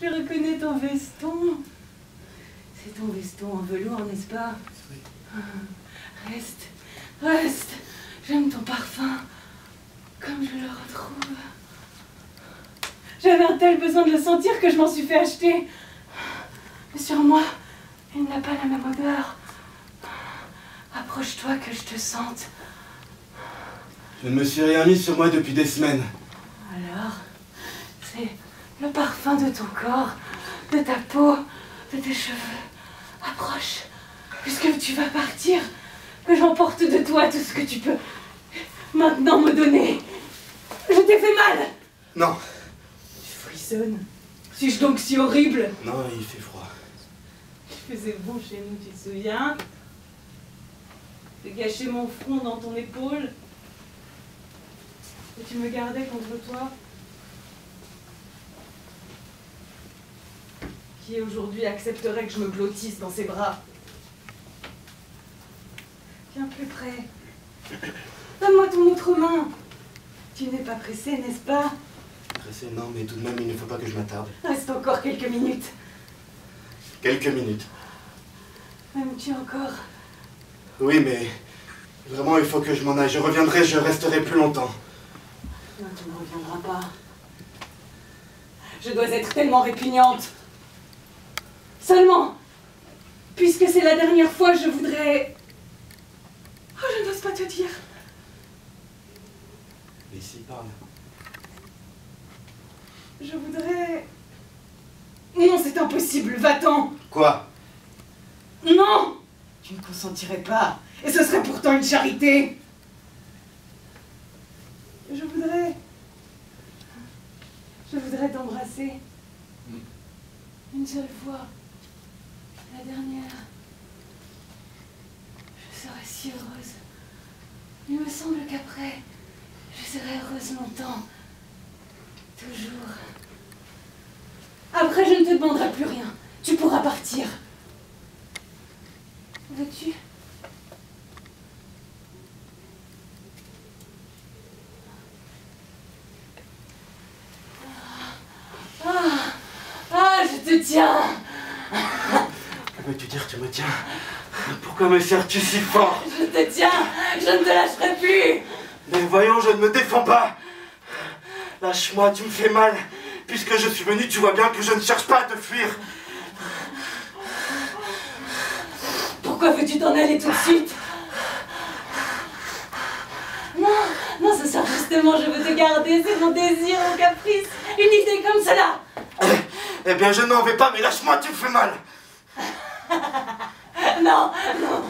Je reconnais ton veston. C'est ton veston en velours, n'est-ce pas? Oui. Reste, reste. J'aime ton parfum. Comme je le retrouve. J'avais un tel besoin de le sentir que je m'en suis fait acheter. Mais sur moi, il n'a pas la même odeur. Approche-toi que je te sente. Je ne me suis rien mis sur moi depuis des semaines. Alors, c'est le parfum de ton corps, de ta peau, de tes cheveux. Approche, puisque tu vas partir, que j'emporte de toi tout ce que tu peux maintenant me donner. Je t'ai fait mal. Non. Tu frissonnes. Suis-je donc si horrible? Non, il fait froid. Il faisait bon chez nous, tu te souviens? De gâcher mon front dans ton épaule. Et tu me gardais contre toi? Qui aujourd'hui accepterait que je me blottisse dans ses bras Viens plus près. Donne-moi ton autre main. Tu n'es pas pressé, n'est-ce pas? Pressé, non, mais tout de même, il ne faut pas que je m'attarde. Reste encore quelques minutes. Quelques minutes. M'aimes-tu encore Oui, mais vraiment, il faut que je m'en aille. Je reviendrai, je resterai plus longtemps. Non, tu ne reviendras pas. Je dois être tellement répugnante. Seulement, puisque c'est la dernière fois, je voudrais... Oh, je n'ose pas te dire. Mais si, parle. Je voudrais... Non, c'est impossible, va-t'en. Quoi? Non Tu ne consentirais pas. Et ce serait pourtant une charité. Je voudrais... Je voudrais t'embrasser. Une seule fois. La dernière. Je serais si heureuse. Il me semble qu'après, je serai heureuse longtemps. Toujours. Après, je ne te demanderai plus rien. Tu pourras partir. Veux-tu? Ah, ah, je te tiens Que veux-tu dire, tu me tiens Pourquoi me serres-tu si fort Je te tiens Je ne te lâcherai plus. Mais voyons, je ne me défends pas. Lâche-moi, tu me fais mal. Puisque je suis venu, tu vois bien que je ne cherche pas à te fuir. Pourquoi veux-tu t'en aller tout de suite Non, non, ce soir justement, je veux te garder, c'est mon désir, mon caprice, une idée comme cela. Eh bien, je n'en vais pas, mais lâche-moi, tu me fais mal Non, non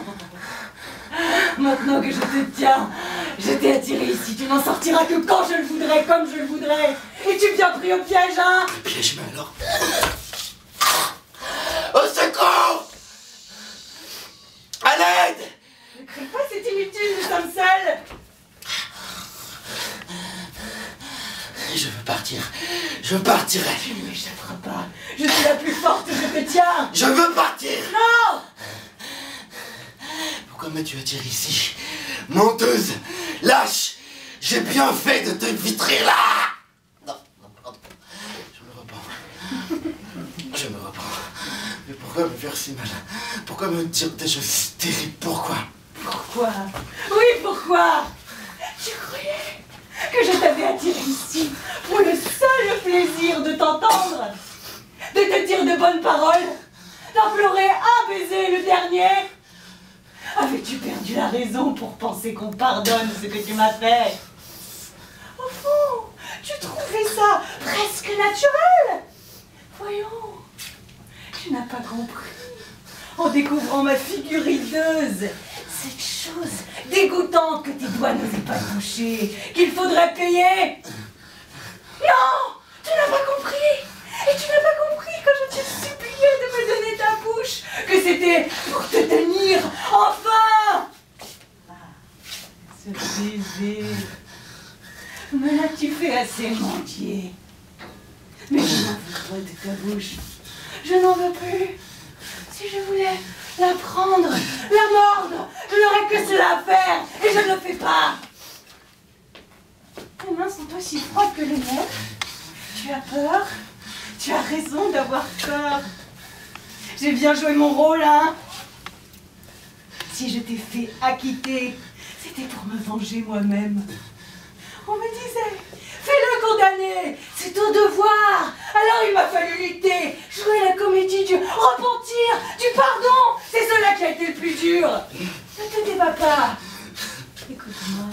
Maintenant que je te tiens, je t'ai attiré ici, tu n'en sortiras que quand je le voudrais, comme je le voudrais Et tu viens pris au piège, hein? Piège, mais alors? Au secours À l'aide Ne crie pas, c'est inutile, nous sommes seuls Je veux partir. Je partirai. Tu ne m'échapperas pas. Je suis la plus forte, je te tiens. Je veux partir. Non Pourquoi m'as-tu attiré ici. Menteuse Lâche. J'ai bien fait de te vitrer là. Non, non, pardon. Je me repens. Je me repens. Mais pourquoi me faire si mal? Pourquoi me dire des choses terribles? Pourquoi? Pourquoi? Oui, pourquoi? Tu croyais que je t'avais attiré ici pour le seul plaisir de t'entendre, de te dire de bonnes paroles, d'implorer un baiser le dernier Avais-tu perdu la raison pour penser qu'on pardonne ce que tu m'as fait Au fond, tu trouvais ça presque naturel Voyons, tu n'as pas compris. En découvrant ma figure hideuse, cette chose dégoûtante que tes doigts n'osaient pas toucher, qu'il faudrait payer. Non Tu n'as pas compris Et tu n'as pas compris quand je t'ai supplié de me donner que c'était pour te tenir, enfin Ah, ce baiser Me l'as-tu fait assez mendier? Mais je n'en veux pas de ta bouche. Je n'en veux plus. Si je voulais la prendre, la mordre, je n'aurais que cela à faire et je ne le fais pas. Tes mains sont aussi froides que les miennes. Tu as peur Tu as raison d'avoir peur. J'ai bien joué mon rôle, hein Si je t'ai fait acquitter, c'était pour me venger moi-même. On me disait, fais-le condamner, c'est ton devoir. Alors il m'a fallu lutter, jouer la comédie du repentir, du pardon. C'est cela qui a été le plus dur. Ne te débat pas. Écoute-moi.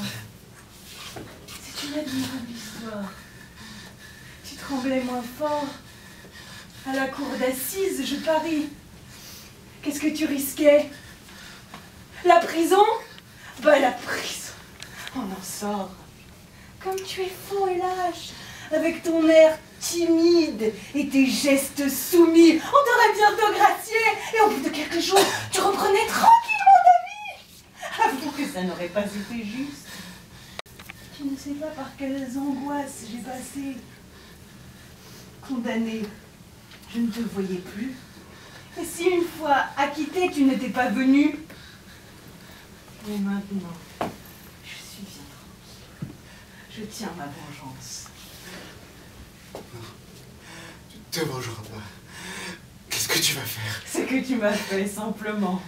C'est une admirable histoire. Tu tremblais moins fort. À la cour d'assises, je parie. Qu'est-ce que tu risquais? La prison? Bah la prison. On en sort. Comme tu es faux et lâche, avec ton air timide et tes gestes soumis, on t'aurait bientôt gracié et au bout de quelques jours, tu reprenais tranquillement ta vie. Avoue que ça n'aurait pas été juste. Tu ne sais pas par quelles angoisses j'ai passé. Condamné, je ne te voyais plus. Et si une fois acquitté, tu n'étais pas venu Mais maintenant, je suis bien tranquille. Je tiens ma vengeance. Tu te vengeras pas. Qu'est-ce que tu vas faire? Ce que tu m'as fait, simplement.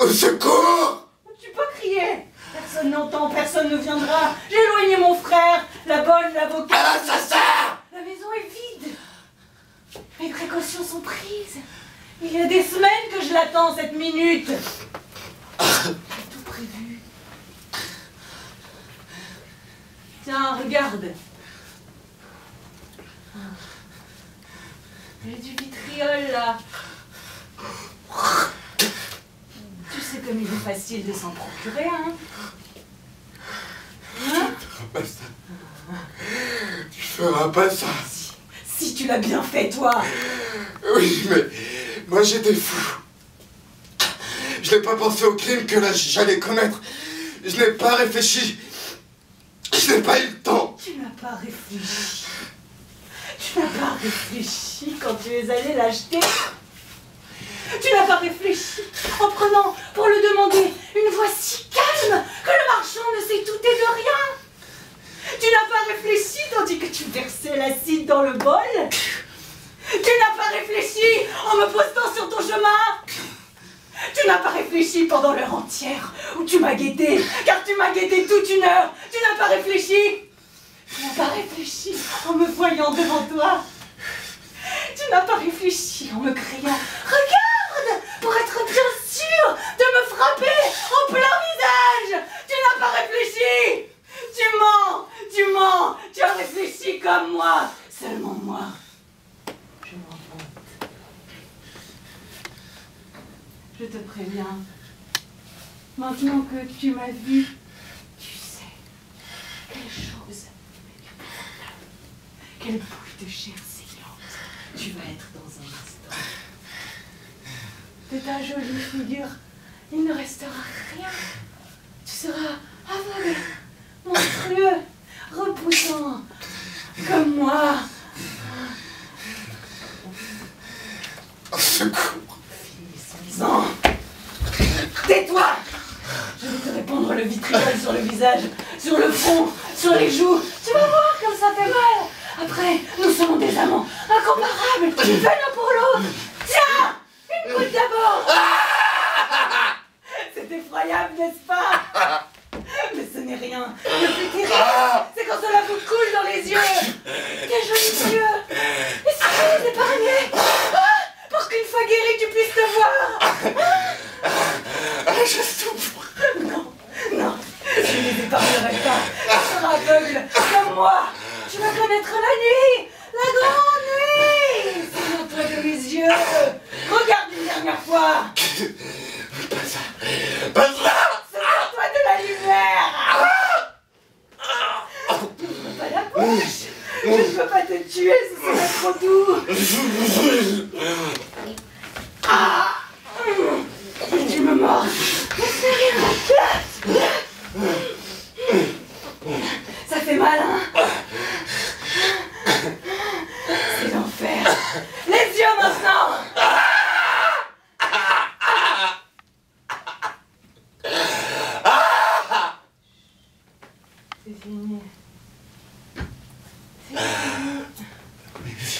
Au secours Tu peux crier Personne n'entend, personne ne viendra. J'ai éloigné mon frère, la bonne, l'avocat La maison est vide. Mes précautions sont prises. Il y a des semaines que je l'attends, cette minute. J'ai tout prévu. Tiens, regarde. J'ai du vitriol, là. Tu sais comme il est facile de s'en procurer, hein Hein Pas ça. Tu feras pas ça. Si, tu l'as bien fait, toi. Oui, mais moi j'étais fou. Je n'ai pas pensé au crime que j'allais commettre. Je n'ai pas réfléchi. Je n'ai pas eu le temps. Tu n'as pas réfléchi. Tu n'as pas réfléchi quand tu es allé l'acheter. Tu n'as pas réfléchi en prenant pour le demander une voix si calme que le marchand ne s'est douté de rien. Tu n'as pas réfléchi tandis que tu versais l'acide dans le bol. Tu n'as pas réfléchi en me postant sur ton chemin. Tu n'as pas réfléchi pendant l'heure entière où tu m'as guetté, car tu m'as guetté toute une heure. Tu n'as pas réfléchi. Tu n'as pas réfléchi en me voyant devant toi. Tu n'as pas réfléchi en me criant Regarde Pour être bien sûr de me frapper en plein visage Tu n'as pas réfléchi Tu mens Tu mens Tu as réfléchi comme moi Seulement moi. Je m'en honte. Je te préviens. Maintenant que tu m'as vu, tu sais quelle chose quelle bouille de chair saignante tu vas être dans un instant. De ta jolie figure, il ne restera rien. Tu seras aveugle, monstrueux, repoussant, comme moi. Au secours. Non Tais-toi Je vais te répandre le vitriol sur le visage, sur le front, sur les joues. Tu vas voir comme ça fait mal. Après, nous serons des amants incomparables, l'un pour l'autre. Tiens Une goutte d'abord C'est effroyable, n'est-ce pas Mais ce n'est rien. Le plus terrible, c'est quand cela vous coule dans les yeux. Quels jolis yeux Et si je les épargnais Ah Pour qu'une fois guéri, tu puisses te voir Je souffre. Je ne les épargnerai pas. Tu seras aveugle, comme moi. Tu vas connaître la nuit, la grande nuit. Souviens-toi de mes yeux. Regarde une dernière fois. Pas ça. Pas ça. Souviens-toi de la lumière. Je ne peux pas la bouche. Je ne peux pas te tuer, ce serait trop doux. Ah. Tu me mords. Maybe.